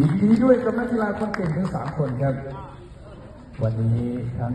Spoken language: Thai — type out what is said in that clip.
ยินดีด้วยกับนักกีฬาคนเก่งทั้งสามคนครับ วันนี้ทั้ง